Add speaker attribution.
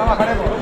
Speaker 1: ありがとう